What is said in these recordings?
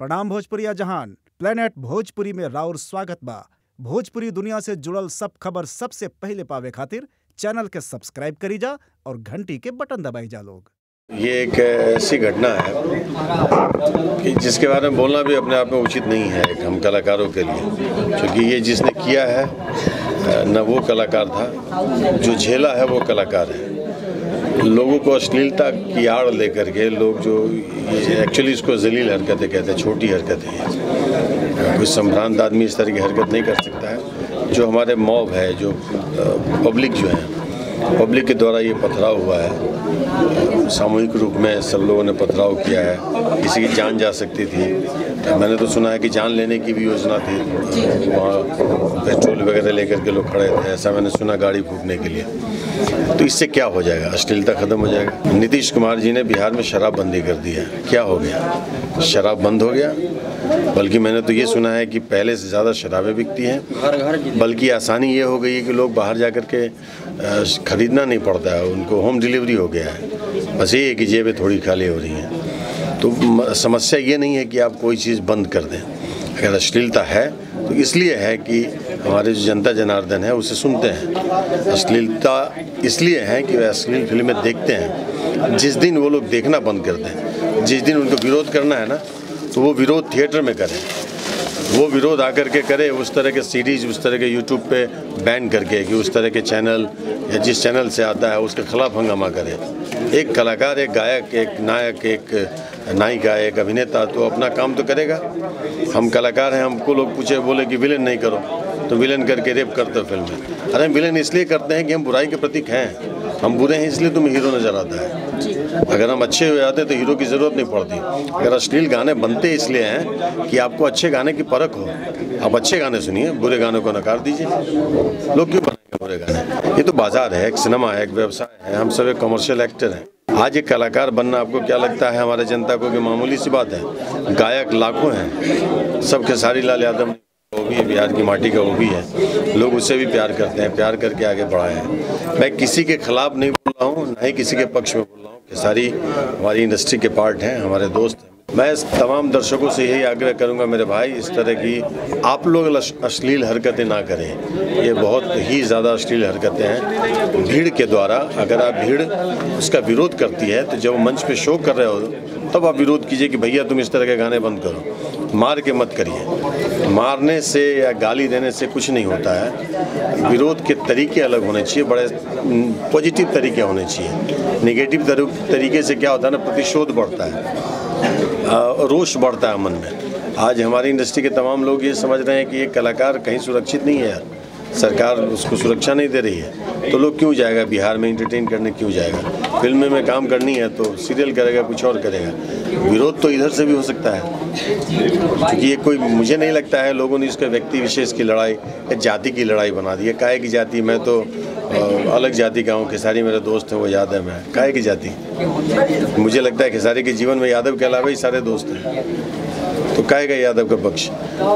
प्रणाम भोजपुरिया जहान। प्लेनेट भोजपुरी में राउर स्वागत बा। भोजपुरी दुनिया से जुड़ल सब खबर सबसे पहले पावे खातिर चैनल के सब्सक्राइब करी जा और घंटी के बटन दबाई जा लोग। ये एक ऐसी घटना है कि जिसके बारे में बोलना भी अपने आप में उचित नहीं है एक हम कलाकारों के लिए। क्योंकि ये जिसने किया है, न वो कलाकार था, जो झेला है वो कलाकार है। लोगों को अश्लीलता की आड़ लेकर के लोग जो एक्चुअली इसको जलील हरकतें कहते हैं, छोटी हरकतें हैं। कोई संभ्रांत आदमी इस तरह की हरकत नहीं कर सकता है। जो हमारे मॉब है, जो पब्लिक जो है पब्लिक के द्वारा ये पथराव हुआ है, सामूहिक रूप में सब लोगों ने पथराव किया है, किसी की जान जा सकती थी। मैंने तो सुना है कि जान लेने की भी योजना थी। वहाँ पेट्रोल वगैरह लेकर के लोग खड़े थे, ऐसा मैंने सुना गाड़ी फूकने के लिए। तो इससे क्या हो जाएगा? अश्लीलता खत्म हो जाएगा। नीतीश कुमार जी ने बिहार में शराब बंदी कर दी है। क्या हो गया? शराब बंद हो गया। बल्कि मैंने तो ये सुना है कि पहले से ज़्यादा शराबें बिकती हैं। बल्कि आसानी ये हो गई है कि लोग बाहर जा कर के ख़रीदना नहीं पड़ता है। उनको होम डिलीवरी हो गया है। बस ये है कि जेबें थोड़ी खाली हो रही हैं। तो समस्या ये नहीं है कि आप कोई चीज़ बंद कर दें। अगर अश्लीलता है तो इसलिए है कि हमारे जो जनता जनार्दन है, उसे सुनते हैं। अश्लीलता इसलिए है कि वह अश्लील फ़िल्में देखते हैं। जिस दिन वो लोग देखना बंद कर दें, जिस दिन उनको विरोध करना है ना तो वो विरोध थिएटर में करें। वो विरोध आकर के करे, उस तरह के सीरीज़ उस तरह के यूट्यूब पे बैन करके कि उस तरह के चैनल या जिस चैनल से आता है, उसके खिलाफ हंगामा करे। एक कलाकार, एक गायक, एक नायक, एक नायिका, एक अभिनेता तो अपना काम तो करेगा। हम कलाकार हैं, हमको लोग पूछे, बोले कि विलेन नहीं करो। तो विलेन करके रेप करते फ़िल्म में। अरे विलेन इसलिए करते हैं कि हम बुराई के प्रतीक हैं। हम बुरे हैं इसलिए तुम्हें हीरो नज़र आता है। अगर हम अच्छे हो जाते तो हीरो की ज़रूरत नहीं पड़ती। अगर अश्लील गाने बनते इसलिए हैं कि आपको अच्छे गाने की परख हो आप अच्छे गाने सुनिए बुरे गानों को नकार दीजिए। लोग क्यों बनाएँगे बुरे गाने? ये तो बाज़ार है एक सिनेमा है एक व्यवसाय है हम सब एक कमर्शियल एक्टर हैं। आज एक कलाकार बनना आपको क्या लगता है? हमारे जनता को कि मामूली सी बात है। गायक लाखों हैं सब खेसारी लाल यादव भी है बिहार की माटी का वो भी है। लोग उससे भी प्यार करते हैं, प्यार करके आगे बढ़ाए हैं। मैं किसी के खिलाफ नहीं बोल रहा हूँ, ना ही किसी के पक्ष में बोल रहा हूँ खेसारी हमारी इंडस्ट्री के पार्ट हैं, हमारे दोस्त हैं। मैं तमाम दर्शकों से यही आग्रह करूँगा, मेरे भाई, इस तरह की आप लोग अश्लील हरकतें ना करें। ये बहुत ही ज़्यादा अश्लील हरकतें हैं। भीड़ के द्वारा अगर आप भीड़ उसका विरोध करती है तो जब मंच पे शो कर रहे हो, तब आप विरोध कीजिए कि भैया तुम इस तरह के गाने बंद करो। मार के मत करिए। मारने से या गाली देने से कुछ नहीं होता है। विरोध के तरीके अलग होने चाहिए, बड़े पॉजिटिव तरीके होने चाहिए। निगेटिव तरीके से क्या होता है ना, प्रतिशोध बढ़ता है। रोष बढ़ता है मन में। आज हमारी इंडस्ट्री के तमाम लोग ये समझ रहे हैं कि ये कलाकार कहीं सुरक्षित नहीं है यार। सरकार उसको सुरक्षा नहीं दे रही है। तो लोग क्यों जाएगा? बिहार में इंटरटेन करने क्यों जाएगा? फ़िल्म में काम करनी है तो सीरियल करेगा, कुछ और करेगा। विरोध तो इधर से भी हो सकता है। क्योंकि ये कोई मुझे नहीं लगता है लोगों ने इसके व्यक्ति विशेष की लड़ाई, या जाति की लड़ाई बना दी। है काय की जाति? मैं तो अलग जाति का हूँ। खेसारी मेरे दोस्त हैं, वो यादव हैं काय की जाति? मुझे लगता है खेसारी के जीवन में यादव के अलावा ही सारे दोस्त हैं। तो कहेगा यादव का पक्ष?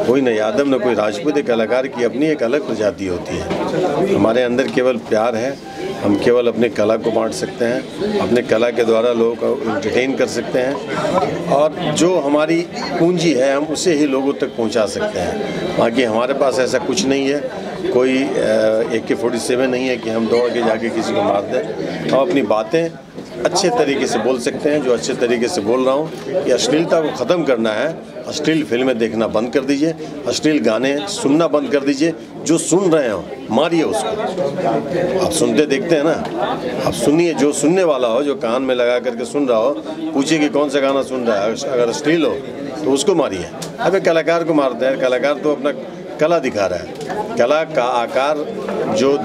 कोई ना यादव, ना कोई राजपूत। एक कलाकार की अपनी एक अलग प्रजाति होती है। हमारे अंदर केवल प्यार है हम केवल अपने कला को बांट सकते हैं, अपने कला के द्वारा लोगों को इंटरटेन कर सकते हैं और जो हमारी पूंजी है, हम उसे ही लोगों तक पहुँचा सकते हैं। बाकी हमारे पास ऐसा कुछ नहीं है, कोई ए के फोर्टी सेवन नहीं है कि हम दौड़ के जाके किसी को मार दें। हम अपनी बातें अच्छे तरीके से बोल सकते हैं, जो अच्छे तरीके से बोल रहा हूँ कि अश्लीलता को ख़त्म करना है, अश्लील फ़िल्में देखना बंद कर दीजिए, अश्लील गाने सुनना बंद कर दीजिए, जो सुन रहे हो, मारिए उसको। आप सुनते देखते हैं ना, आप सुनिए, जो सुनने वाला हो, जो कान में लगा करके सुन रहा हो, पूछिए कि कौन सा गाना सुन रहा है, अगर अश्लील हो तो उसको मारिए। अब कलाकार को मारते हैं, कलाकार तो अपना कला दिखा रहा है। कला का आकार जो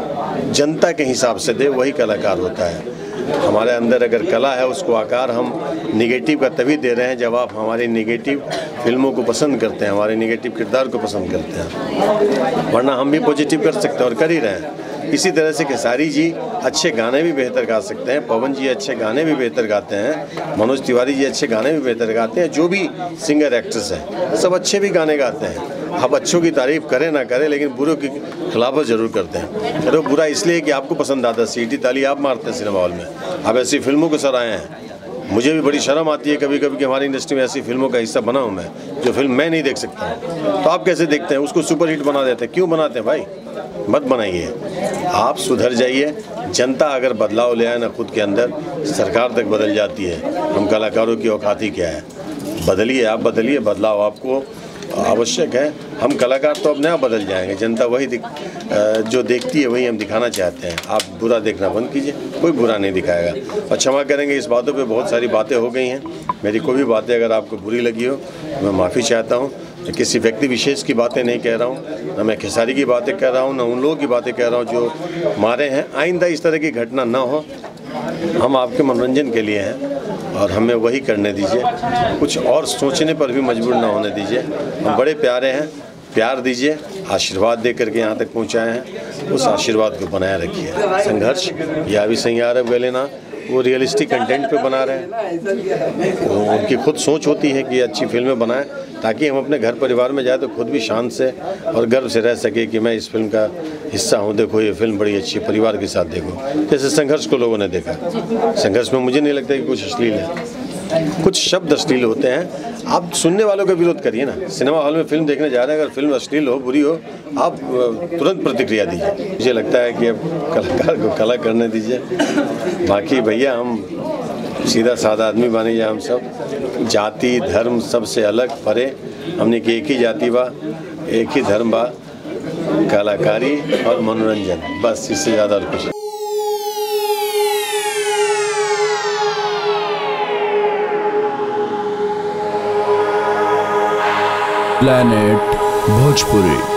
जनता के हिसाब से दे, वही कलाकार होता है। हमारे अंदर अगर कला है, उसको आकार हम निगेटिव का तभी दे रहे हैं जब आप हमारी निगेटिव फ़िल्मों को पसंद करते हैं, हमारे निगेटिव किरदार को पसंद करते हैं। वरना हम भी पॉजिटिव कर सकते हैं और कर ही रहे हैं। इसी तरह से खेसारी जी अच्छे गाने भी बेहतर गा सकते हैं, पवन जी अच्छे गाने भी बेहतर गाते हैं, मनोज तिवारी जी अच्छे गाने भी बेहतर गाते हैं, जो भी सिंगर एक्ट्रेस हैं, सब अच्छे भी गाने गाते हैं। आप अच्छों की तारीफ़ करें ना करें, लेकिन बुरे की खिलाफत ज़रूर करते हैं। अरे बुरा इसलिए कि आपको पसंद आता है। सीटी ताली आप मारते हैं सिनेमा हॉल में। आप ऐसी फ़िल्मों के सर आए हैं। मुझे भी बड़ी शर्म आती है कभी कभी कि हमारी इंडस्ट्री में ऐसी फ़िल्मों का हिस्सा बना हूँ मैं, जो फ़िल्म मैं नहीं देख सकता तो आप कैसे देखते हैं? उसको सुपरहिट बना देते हैं। क्यों बनाते हैं भाई? मत बनाइए। आप सुधर जाइए। जनता अगर बदलाव ले आए ना खुद के अंदर, सरकार तक बदल जाती है। हम कलाकारों की औकात ही क्या है? बदलिए, आप बदलिए। बदलाव आपको आवश्यक है। हम कलाकार तो अब नया बदल जाएँगे जनता वही दिख, जो देखती है वही हम दिखाना चाहते हैं। आप बुरा देखना बंद कीजिए कोई बुरा नहीं दिखाएगा। और क्षमा करेंगे इस बातों पे बहुत सारी बातें हो गई हैं। मेरी कोई भी बातें अगर आपको बुरी लगी हो मैं माफ़ी चाहता हूँ। किसी व्यक्ति विशेष की बातें नहीं कह रहा हूँ न मैं खेसारी की बातें कह रहा हूँ न उन लोगों की बातें कह रहा हूँ जो मारे हैं। आइंदा इस तरह की घटना ना हो। हम आपके मनोरंजन के लिए हैं। और हमें वही करने दीजिए। कुछ और सोचने पर भी मजबूर ना होने दीजिए। हम बड़े प्यारे हैं। प्यार दीजिए। आशीर्वाद दे करके यहाँ तक पहुँचाए हैं। उस आशीर्वाद को बनाए रखिए। संघर्ष, या भी संयार गलेना वो रियलिस्टिक कंटेंट पे बना रहे हैं। उनकी खुद सोच होती है कि अच्छी फ़िल्में बनाएँ, ताकि हम अपने घर परिवार में जाए तो खुद भी शांत से और गर्व से रह सके कि मैं इस फ़िल्म का हिस्सा हूँ। देखो, ये फ़िल्म बड़ी अच्छी परिवार के साथ देखो। जैसे संघर्ष को लोगों ने देखा। संघर्ष में मुझे नहीं लगता कि कुछ अश्लील है। कुछ शब्द अश्लील होते हैं आप सुनने वालों का विरोध करिए ना। सिनेमा हॉल में फ़िल्म देखने जा रहे हैं, अगर फ़िल्म अश्लील हो, बुरी हो, आप तुरंत प्रतिक्रिया दीजिए। मुझे लगता है कि अब कलाकार को कला करने दीजिए। बाकी भैया, हम सीधा साधा आदमी बने जाए हम सब। जाति, धर्म सबसे अलग, परे। हमने कि एक ही जाति बा, एक ही धर्म बा। कलाकारी और मनोरंजन। बस, इससे ज़्यादा और कुछ planet bhojpuri